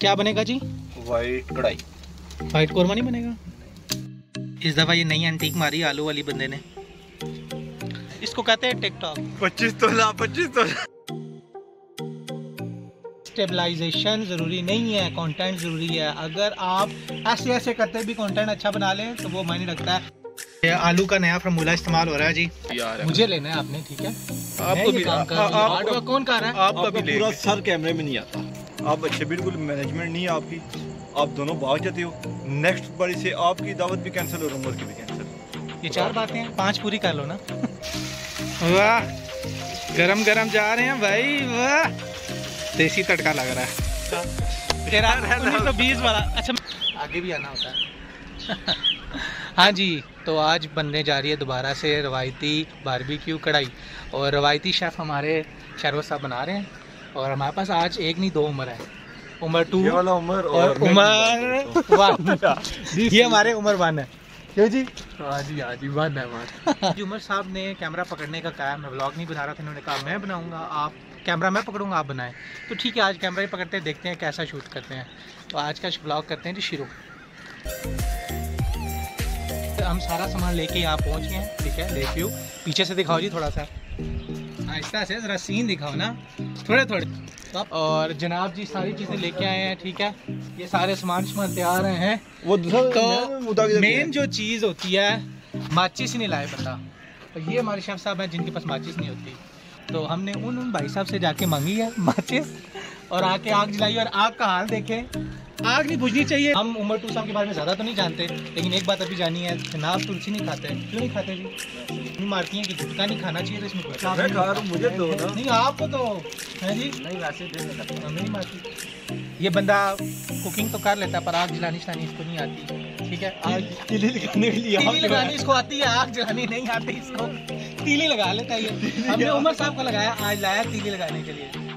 क्या बनेगा जी? वाइट कढ़ाई। वाइट कोरमा नहीं बनेगा? इस दफ़ा ये नई एंटीक मारी आलू वाली बंदे ने। इसको कहते हैं टिकटॉक पच्चीस तोला पच्चीस तोला स्टेबलाइजेशन ज़रूरी नहीं है कंटेंट ज़रूरी है। अगर आप ऐसे ऐसे करते भी कंटेंट अच्छा बना लें तो वो मायने रखता है। आलू का नया फार्मूला इस्तेमाल हो रहा है जी। यार। मुझे लेना है आपने ठीक है? आपको भी- आ- हूँ। आपको- कौन कर रहा है? आपका भी पूरा सर कैमरे में नहीं आता। आप अच्छे बिल्कुल मैनेजमेंट नहीं है आपकी। आप दोनों भाग जाते हो। नेक्स्ट बारी से आपकी दावत भी कैंसिल और उम्र की भी कैंसिल ये चार बातें हैं पाँच पूरी कर लो ना। वाह गरम गरम जा रहे हैं भाई वाह। देसी तड़का लग रहा है। तेरा उन्नीस सौ बीस वाला अच्छा आगे भी आना होता है। हाँ जी तो आज बनने जा रही है दोबारा से रवायती बारबेक्यू कढ़ाई। और रवायती शेफ़ हमारे शरवत साहब बना रहे हैं। और हमारे पास आज एक नहीं दो उम्र है। उम्र टू ये वाला उम्र और उमर वन ये हमारे उमर वन है। क्यों जी। हाँ जी हाँ जी वन है वन जी उमर साहब ने कैमरा पकड़ने का कहा मैं व्लॉग नहीं बना रहा था इन्होंने कहा मैं बनाऊँगा आप कैमरा मैं पकड़ूँगा आप बनाएँ। तो ठीक है आज कैमरा ही पकड़ते हैं देखते हैं कैसा शूट करते हैं। तो आज का ब्लॉग करते हैं जी शुरू। हम सारा सामान लेके यहाँ पहुँच गए हैं ठीक है लेके यू पीछे से दिखाओ जी थोड़ा सा। आहिस्ता से ज़रा सीन दिखाओ ना। थोड़े थोड़े। और जनाब जी सारी चीज़ें लेके आए हैं ठीक है? ये सारे सामान सामान तैयार हैं वो तो मेन जो चीज़ होती है माचिस नहीं लाए बंदा। तो ये हमारे शेफ साहब हैं जिनके पास माचिस नहीं होती। तो हमने उन उन भाई साहब से जाके मांगी है माचिस और आके आग जलाई और आग का हाल देखे। आग नहीं बुझनी चाहिए। हम उमर टू साहब के बारे में ज़्यादा तो नहीं जानते लेकिन एक बात अभी जानी है जनाब तुलसी नहीं खाते। क्यों नहीं खाते जी? नहीं मारती है कि गुटका नहीं खाना चाहिए तो इसमें कोई मैं खा रहा हूँ मुझे दो नहीं आपको तो है जी? नहीं वैसे हमें नहीं मारती। ये बंदा कुकिंग तो कर लेता है पर आग जलानी शलानी इसको नहीं आती। ठीक है? आग किले लिखाने के लिए तीली लगानी इसको आती है आग जलानी नहीं आती इसको। तीली लगा लेता है ये हमने उमर साहब को लगाया आज लाया तीली लगाने के लिए।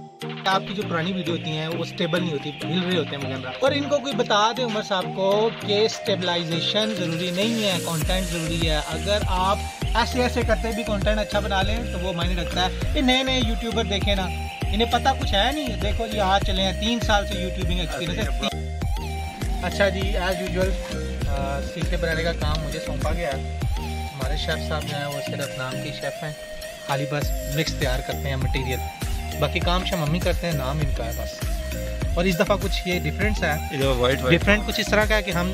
आपकी जो पुरानी वीडियो होती हैं वो स्टेबल नहीं होती हिल रहे होते हैं कैमरा और इनको कोई बता दे उमर साहब को कि स्टेबलाइजेशन ज़रूरी नहीं है कंटेंट ज़रूरी है। अगर आप ऐसे ऐसे करते भी कंटेंट अच्छा बना लें तो वो मायने रखता है। ये नए नए यूट्यूबर देखे ना इन्हें पता कुछ है नहीं। देखो जी आज चले हैं तीन साल से यूट्यूबिंग एक्सपीरियंस है। अच्छा जी एज यूजल सीखे बनाने का काम मुझे सौंपा गया है। हमारे शेफ़ साहब जो हैं वो सिर्फ़ नाम के शेफ़ हैं। खाली बस मिक्स तैयार करते हैं मटेरियल बाकी काम शाम मम्मी करते हैं नाम इनका है बस। और इस दफ़ा कुछ ये डिफरेंस है? डिफरेंट कुछ इस तरह का है कि हम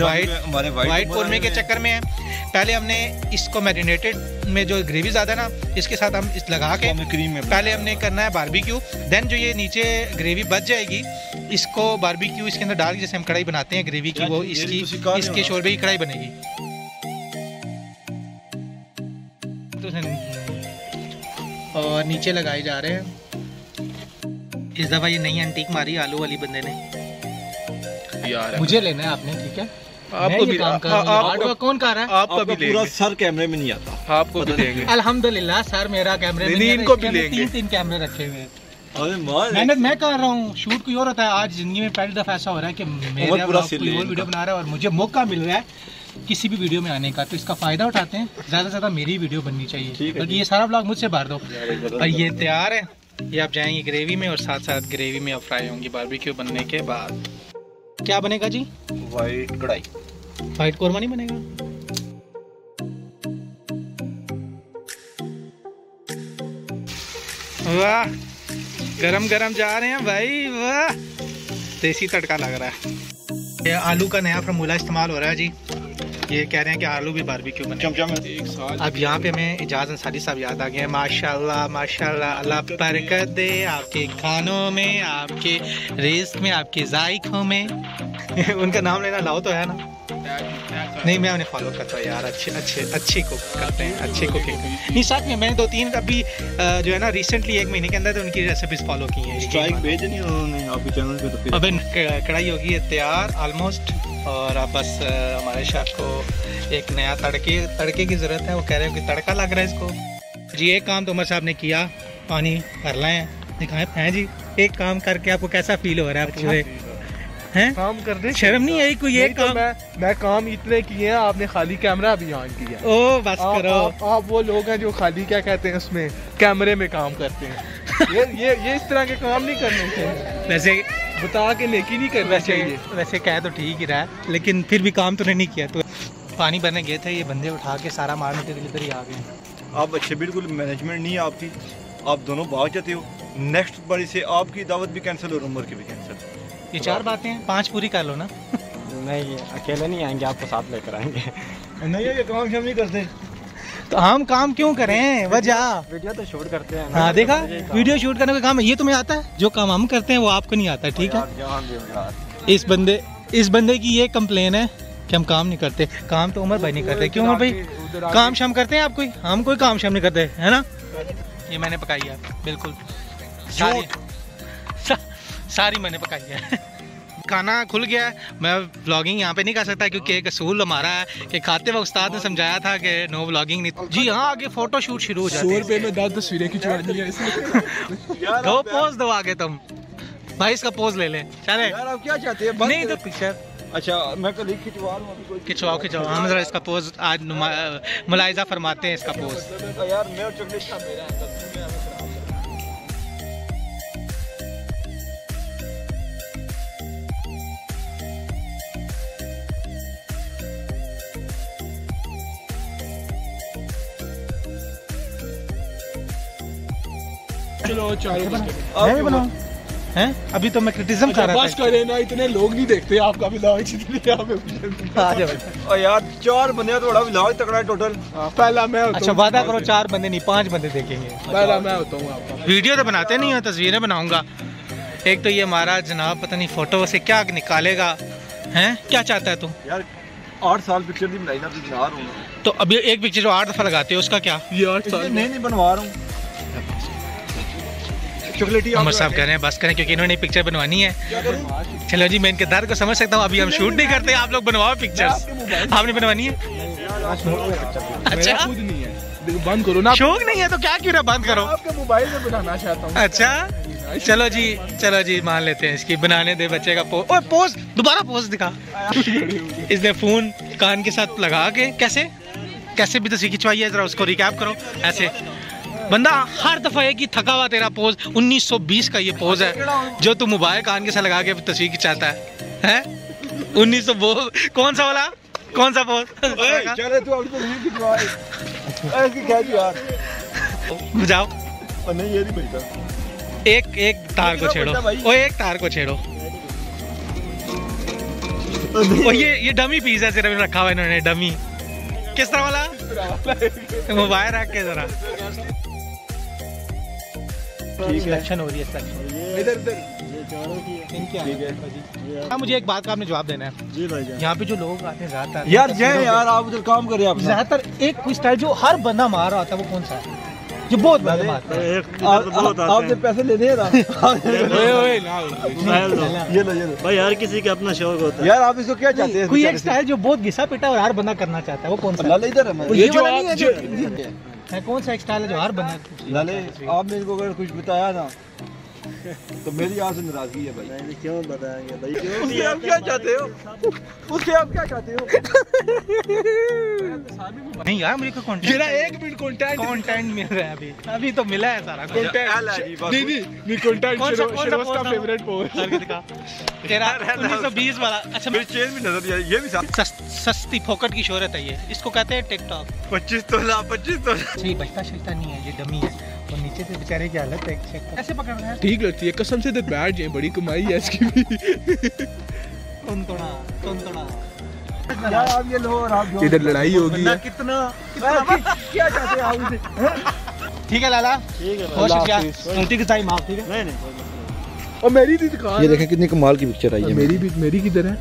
वाइट हमारे वाइट कौरमे के चक्कर में है। पहले हमने इसको मैरिनेटेड में जो ग्रेवी ज़्यादा ना इसके साथ हम इस लगा के क्रीम में पहले हमने करना है बारबेक्यू देन जो ये नीचे ग्रेवी बच जाएगी इसको बारबेक्यू इसके अंदर डाल के जैसे हम कढ़ाई बनाते हैं ग्रेवी की वो इसकी तो इसके शोरबे की कढ़ाई बनेगी। तो और नीचे लगाए जा रहे हैं। इस दफ़ा ये नहीं एंटीक मारी आलू वाली बंदे ने। यार मुझे लेना है आपने ठीक है? आपको भी काम कर हूँ। आपको- कौन कर? रहा है आपका भी पूरा सर कैमरे में नहीं आता। आपको भी लेंगे। अल्हम्दुलिल्लाह सर मेरा कैमरे में इनको भी लेंगे। तीन तीन कैमरे रखे हुए हैं। अरे मेहनत मैं कर रहा हूँ। शूट कोई और होता है। आज ज़िंदगी में पहली दफ़ा ऐसा हो रहा है कि मेरे कोई और वीडियो बना रहा है और मुझे मौका मिल रहा है किसी भी वीडियो में आने का। तो इसका फ़ायदा उठाते हैं। ज़्यादा से ज़्यादा मेरी वीडियो बननी चाहिए। बल्कि ये सारा ब्लॉग मुझसे भर दो। और ये तैयार है। ये आप जाएँगे ग्रेवी में और साथ साथ ग्रेवी में अब फ्राई होंगी बारबेक्यू बनने के बाद। क्या बनेगा जी? वाइट कढ़ाई। वाइट कोरमा नहीं बनेगा? वाह गरम गरम जा रहे हैं भाई वाह। देसी तड़का लग रहा है। ये आलू का नया फार्मूला इस्तेमाल हो रहा है जी। ये कह रहे हैं कि आलू भी बारबेक्यू बने। चमचा में अब यहाँ पे हमें इजाज अंसारी साहब याद आ गए हैं। माशाल्लाह माशाल्लाह अल्लाह बरकत दे आपके खानों में आपके रिस्क में आपके जायकों में। उनका नाम लेना लाओ तो है ना? नहीं मैं उन्हें फॉलो करता हूँ यार। अच्छे अच्छे अच्छी कुक करते हैं अच्छी कुकिंग नहीं सच में मैंने दो तीन अभी जो है ना रिसेंटली एक महीने के अंदर तो उनकी रेसिपीज़ फॉलो की हैं। स्ट्राइक भेज नहीं उन्होंने आपके चैनल पे तो अबे कढ़ाई होगी तैयार ऑलमोस्ट और अब बस हमारे शेफ को एक नया तड़के तड़के की ज़रूरत है। वो कह रहे हो कि तड़का लग रहा है इसको। जी एक काम तो उमर साहब ने किया। पानी भर लाए। दिखाएँ। हैं जी एक काम करके आपको कैसा फील हो रहा है पूरे? हैं काम कर रहे शर्म नहीं आई कोई एक तो काम? मैं मैं काम इतने किए हैं आपने खाली कैमरा अभी ऑन किया ओ बस आप, करो। आप, आप वो लोग हैं जो खाली क्या कहते हैं उसमें कैमरे में काम करते हैं। ये ये ये इस तरह के काम नहीं करने चाहिए। वैसे बता के नेकी नहीं करना वैसे चाहिए। वैसे कह तो ठीक ही रहा है लेकिन फिर भी काम तो नहीं किया। तो पानी भरने गए थे ये बंदे उठा के सारा मारने के लिए इधर ही आ गए। आप अच्छे बिल्कुल मैनेजमेंट नहीं है आपकी। आप दोनों भाग जाते हो। नेक्स्ट बारी से आपकी दावत भी कैंसिल और उम्र की भी कैंसिल ये चार बातें हैं पाँच पूरी कर लो ना। नहीं अकेले नहीं आएँगे आपको साथ लेकर आएँगे। नहीं ये काम शाम नहीं करते। तो हम काम क्यों करें? वजह। वीडियो तो शूट करते हैं। हाँ देखा? वीडियो शूट करने का काम ये तुम्हें आता है? जो काम हम करते हैं वो आपको नहीं आता ठीक है? इस बंदे इस बंदे की ये कम्प्लेन है कि हम काम नहीं करते। काम तो उमर भाई नहीं करते। क्यों उमर भाई? काम शाम करते हैं आप कोई? हम कोई काम शाम नहीं करते है ना? ये मैंने पकाई है बिल्कुल। सारी सारी मैंने पकाई है। खाना खुल गया है। मैं व्लॉगिंग यहाँ पे नहीं कर सकता क्योंकि एक असूल हमारा है कि खाते वक्त उस्ताद ने समझाया था कि नो व्लॉगिंग नहीं। जी हाँ आगे फ़ोटो शूट शुरू हो सौ जाते में दस तस्वीरें खिंचवानी है। दो पोज दो आगे तुम। भाई इसका पोज ले लें। चले। यार आप क्या चाहते हैं? नहीं तो पिक्चर अच्छा मैं कल खिंचवा खिंचवाओ खिंचवाओ। हम जरा इसका पोज आज मुलायजा फरमाते हैं इसका पोज यार मैं और चॉकलेट मेरा चलो चाय मैं भी बनाऊँ? हैं? अभी तो मैं क्रिटिज्म कर रहा बस था करे ना इतने लोग नहीं देखते आपका ब्लॉग इसलिए यहाँ पे आ जाओ। और यार चार बंदे तो बड़ा इलाज तकड़ा है टोटल हाँ, पहला मैं होता अच्छा वादा करो चार बंदे नहीं पाँच बंदे देखेंगे। पहला मैं होता हूँ आपका। वीडियो तो बनाते नहीं हो तस्वीरें बनाऊँगा। एक तो ये हमारा जनाब पता नहीं फ़ोटो से क्या निकालेगा। हैं? क्या चाहता है तू? यार आठ साल पिक्चर नहीं बनाई ना हूँ। तो अभी एक पिक्चर जो आठ दफ़ा लगाते हो उसका क्या? ये आठ साल नहीं नहीं बनवा रहा हूँ। चॉकलेटी उमर साहब कह रहे हैं बस करें क्योंकि इन्होंने पिक्चर बनवानी है। चलो जी मैं इनके दर्द को समझ सकता हूँ अभी हम शूट नहीं करते आप लोग बनवाओ पिक्चर्स आपने बनवानी है? अच्छा। खुद नहीं है। देखो, बंद करो ना। शौक नहीं है तो क्या क्यों ना बंद करो? आपके मोबाइल में बनाना चाहता हूँ। अच्छा। चलो जी चलो जी मान लेते हैं इसकी बनाने दे बच्चे का पोज ओए पोज दोबारा पोज दिखा। इसने फ़ोन कान के साथ लगा के कैसे? कैसे भी तस्वीर खिंचवाई है जरा उसको रिकैप करो ऐसे। बंदा हर दफ़ा एक ही थका हुआ तेरा पोज 1920 का ये पोज है जो तू मोबाइल कान के साथ लगा के तस्वीर खिंचाता है। हैं? 1900 कौन सा वाला? कौन सा पोज तू अभी नहीं खिंचवा ऐसी क्या जी यार बुझाओ और नहीं ये नहीं मिलता एक एक तार को छेड़ो। ओ एक तार को छेड़ो। ओ ये ये डमी पीस है सिर्फ़ रखा हुआ इन्होंने डमी किस तरह वाला? मोबाइल रख के जरा। सिलेक्शन हो। रही है सिलेक्शन इधर इधर। हाँ। मुझे एक बात का आपने जवाब देना है। जी भाई यहाँ पे जो लोग आते हैं ज़्यादातर यार जय यार आप उधर काम करें आप ज़्यादातर एक स्टाइल जो हर बंदा मार रहा होता है वो कौन सा है? जो बहुत बंदे आपने पैसे लेने हैं ना? ओए ओए ना ये लो ये लो। भाई हर किसी का अपना शौक होता है। यार आप इसको क्या चाहते हैं? कोई एक स्टाइल जो बहुत घिसा पिटा और हर बंदा करना चाहता है वो कौन सा इधर है ये ये जो है? कौन सा स्टाइल है जो हर बंदा लाले, आपने इनको अगर कुछ बताया ना तो मेरी यहाँ से नाराज़गी है भाई। क्यों बताएँगे भाई? क्यों उससे आप क्या चाहते हो? उससे आप क्या चाहते हो? नहीं यार मुझे कोई मेरा कंटेंट एक मिनट कंटेंट कंटेंट मिल रहा है अभी। अभी तो मिला है सारा कुछ। नहीं नहीं नहीं कंटेंट कौन सा- कौन सा का पोस्ट फेवरेट करके दिखा। तेरा 1920 वाला। अच्छा मेरी चेन भी नज़र नहीं आई ये भी सस्ती फोकट की शोहरत है ये। इसको कहते हैं टिकटॉक। पच्चीस तोला पच्चीस तोला अच्छा ये बचता शचता नहीं है ये डमी है। नीचे से बेचारे की हालत है कैसे पकड़ रहा है। ठीक लगती है कसम से तो बैठ जाए बड़ी कमाई है इसकी भी। यार आप ये लो और आप इधर लड़ाई होगी कितना क्या चाहते हैं आप ठीक है लाला। ठीक है बहुत शुक्रिया। गलती की टाइम आप ठीक है? नहीं नहीं। और मेरी भी दुकान ये देखें कितनी कमाल की पिक्चर आई है। मेरी भी मेरी किधर है?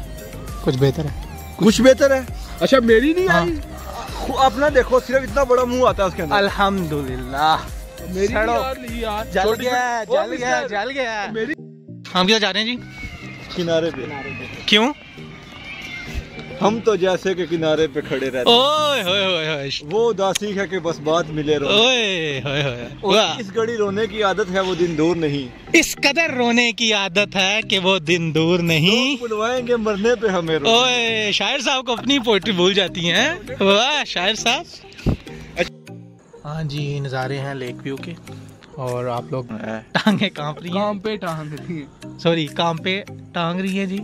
कुछ बेहतर है। कुछ बेहतर है? अच्छा मेरी नहीं हाँ। आई। अपना देखो सिर्फ़ इतना बड़ा मुँह आता है उसके अंदर। अल्हम्दुलिल्लाह। मेरी यार जल गया जल गया जल गया। मेरी हम क्या जा रहे हैं जी? किनारे पे। क्यों? हम तो जैसे के किनारे पे खड़े रहते ओए होए होए होए वो उदासी है कि बस बात मिले रहो ओए होए होए इस घड़ी रोने की आदत है वो दिन दूर नहीं। इस कदर रोने की आदत है कि वो दिन दूर नहीं। बुलवाएँगे मरने पे हमें रो ओए शायर साहब को अपनी पोइट्री भूल जाती हैं। वाह शायर साहब। हाँ जी नज़ारे हैं लेक व्यू के। और आप लोग टांगे काँप रही हैं। काम पे टांग रही हैं। सॉरी काम पे टांग रही है जी।